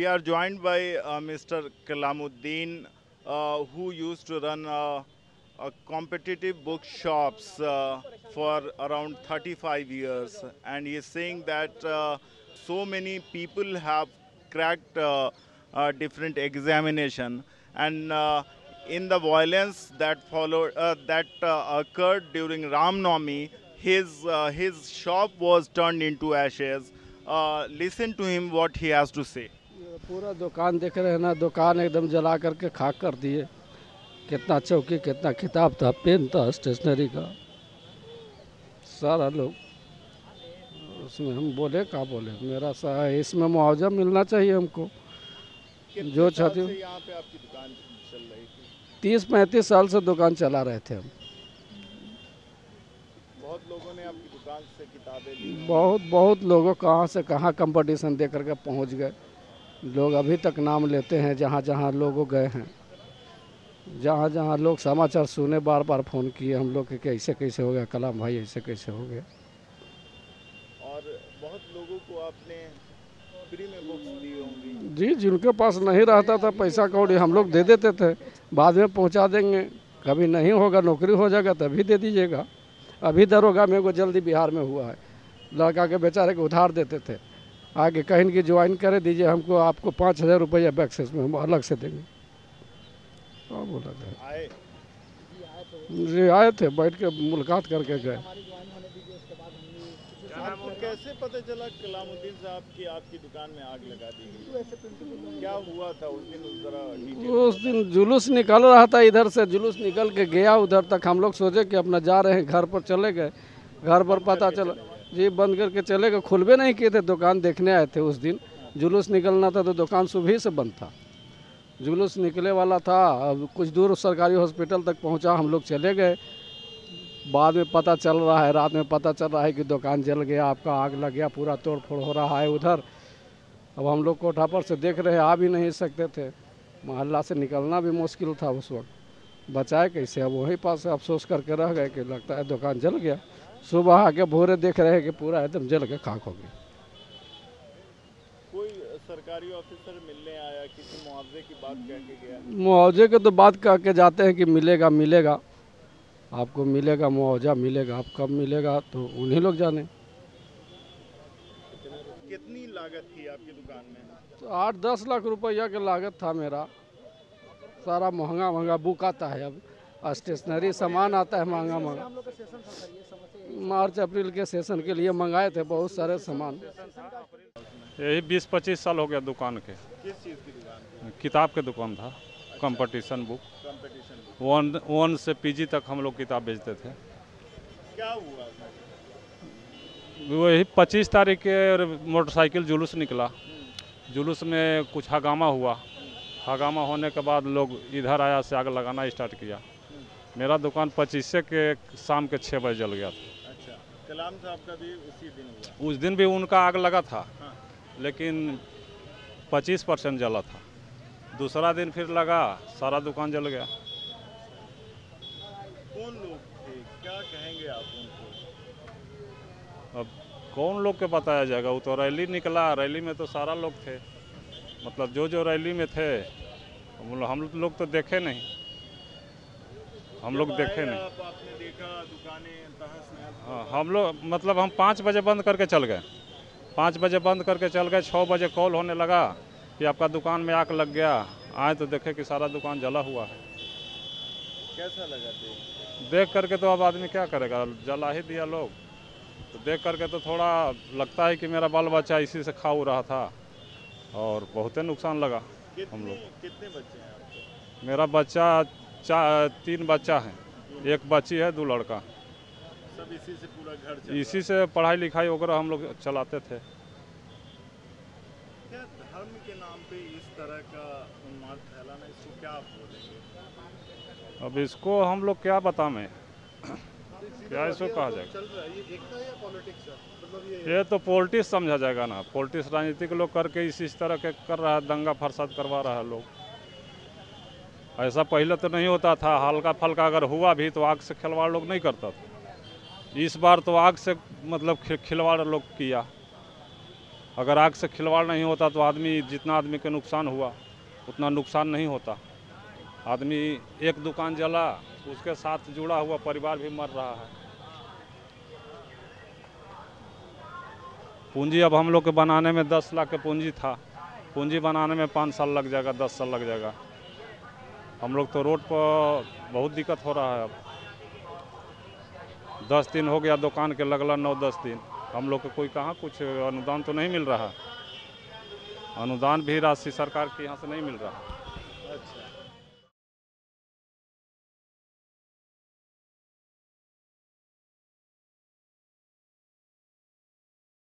we are joined by uh, Mr. Kalamuddin, uh, who used to run uh, a competitive bookshops uh, for around 35 years, and he is saying that uh, so many people have cracked uh, uh, different examination, and uh, in the violence that followed uh, that uh, occurred during Ram Navami, his uh, his shop was turned into ashes. Uh, listen to him what he has to say. पूरा दुकान देख रहे हैं ना दुकान एकदम जला करके खाक कर दिए। कितना चौकी कितना किताब था पेन था स्टेशनरी का। सारा लोग उसमें हम बोले का बोले? मेरा सा इसमें मुआवजा मिलना चाहिए हमको। जो क्षति तीस पैंतीस साल से दुकान चला रहे थे हम। बहुत लोगों ने आपकी दुकान से किताबें ली। बहुत बहुत लोगों कहाँ से कहाँ कंपटीशन दे करके पहुँच गए। लोग अभी तक नाम लेते हैं जहाँ जहाँ लोग गए हैं। जहाँ जहाँ लोग समाचार सुने बार बार फ़ोन किए हम लोग के कि ऐसे कैसे हो गया कलाम भाई ऐसे कैसे हो गया। और बहुत लोगों को आपने फ्री में बुक्स दी होंगी। जी जिनके पास नहीं रहता था पैसा कौड़ी हम लोग दे देते थे बाद में पहुँचा देंगे। कभी नहीं होगा नौकरी हो जाएगा तभी दे दीजिएगा। अभी दरोगा मेरे को जल्दी बिहार में हुआ है। लड़का के बेचारे को उधार देते थे। आगे कहीं की ज्वाइन करे दीजिए हमको आपको पाँच हज़ार रुपया बैक्सेस में हम अलग से देंगे। क्या बोला था? जी आए थे बैठ के मुलाकात करके गए। कैसे पता चला कलामुद्दीन साहब की आपकी दुकान में आग लगा दी गई? क्या हुआ था उस दिन? उस जरा उस दिन जुलूस निकल रहा था इधर से जुलूस निकल के गया उधर तक हम लोग सोचे कि अपना जा रहे हैं घर पर चले गए। घर पर पता चला जी, बंद करके चले गए। खुलबे नहीं किए थे। दुकान देखने आए थे उस दिन। जुलूस निकलना था तो दुकान सुबह से बंद था। जुलूस निकले वाला था। अब कुछ दूर सरकारी हॉस्पिटल तक पहुँचा। हम लोग चले गए। बाद में पता चल रहा है, रात में पता चल रहा है कि दुकान जल गया, आपका आग लग गया, पूरा तोड़ फोड़ हो रहा है उधर। अब हम लोग कोठा पर से देख रहे आ भी नहीं सकते थे। मोहल्ला से निकलना भी मुश्किल था उस वक्त। बचाए कैसे? अब वहीं पास अफसोस करके रह गए कि लगता है दुकान जल गया। सुबह आके भोरे देख रहे हैं कि पूरा एकदम जल के खाक हो गया। कोई सरकारी ऑफिसर मिलने आया? किसी मुआवजे की बात कह के गया? मुआवजे के तो बात कह के जाते हैं कि मिलेगा मिलेगा। आपको मिलेगा मुआवजा मिलेगा। आप कब मिलेगा तो उन्हीं लोग जाने। कितनी लागत थी आपकी दुकान में? तो आठ दस लाख रुपया के लागत था मेरा। सारा महँगा महँगा बुक आता है अब। स्टेशनरी सामान आता है महँगा महँगा। मार्च अप्रैल के सेशन के लिए मंगाए थे बहुत सारे सामान। यही बीस पच्चीस साल हो गया दुकान के। किस चीज़ की दुकान? किताब के दुकान था competition book competition one one से पीजी तक हम लोग किताब बेचते थे। क्या हुआ? वही पच्चीस तारीख के मोटरसाइकिल जुलूस निकला। जुलूस में कुछ हगामा हुआ। हगामा होने के बाद लोग इधर आया से आग लगाना स्टार्ट किया। मेरा दुकान पच्चीस के शाम के छः बजे जल गया था। कलाम साहब का भी उसी दिन हुआ। उस दिन भी उनका आग लगा था हाँ। लेकिन पच्चीस परसेंट जला था। दूसरा दिन फिर लगा सारा दुकान जल गया। कौन लोग थे? क्या कहेंगे आप उनको? अब कौन लोग के बताया जाएगा? वो तो रैली निकला रैली में तो सारा लोग थे। मतलब जो जो रैली में थे हम लोग तो देखे नहीं। हम लोग देखे नहीं। आपने देखा दुकानें हाँ हम लोग मतलब हम पाँच बजे बंद करके चल गए। पाँच बजे बंद करके चल गए छः बजे कॉल होने लगा कि आपका दुकान में आग लग गया। आए तो देखे कि सारा दुकान जला हुआ है। कैसा लगा देख? देख करके तो अब आदमी क्या करेगा? जला ही दिया लोग। तो देख करके तो थोड़ा लगता है कि मेरा बाल बच्चा इसी से खा रहा था और बहुत ही नुकसान लगा हम लोग कितने बच्चे हैं आपके? मेरा बच्चा चा तीन बच्चा है। एक बच्ची है दो लड़का। सब इसी से पूरा घर चल इसी से पढ़ाई लिखाई वगैरह हम लोग चलाते थे। क्या धर्म के नाम पे इस तरह का उन्माद फैलाना इसको क्या आप बोलेंगे? अब इसको हम लोग क्या बता बताएँ क्या इसको कहा जाएगा? ये मतलब ये तो पॉलिटिक्स समझा जाएगा ना। पॉलिटिक्स राजनीतिक लोग करके इस इस तरह के कर रहा है दंगा फरसाद करवा रहा है लोग। ऐसा पहले तो नहीं होता था। हल्का फल्का अगर हुआ भी तो आग से खिलवाड़ लोग नहीं करता था। इस बार तो आग से मतलब खिलवाड़ लोग किया। अगर आग से खिलवाड़ नहीं होता तो आदमी, जितना आदमी के नुकसान हुआ, उतना नुकसान नहीं होता। आदमी एक दुकान जला, उसके साथ जुड़ा हुआ परिवार भी मर रहा है। पूंजी अब हम लोग के बनाने में दस लाख के पूंजी था। पूंजी बनाने में पाँच साल लग जाएगा, दस साल लग जाएगा। हम लोग तो रोड पर बहुत दिक्कत हो रहा है अब। दस दिन हो गया दुकान के लगला नौ दस दिन। हम लोग को कोई कहाँ कुछ अनुदान तो नहीं मिल रहा। अनुदान भी राशि सरकार के यहाँ से नहीं मिल रहा। अच्छा।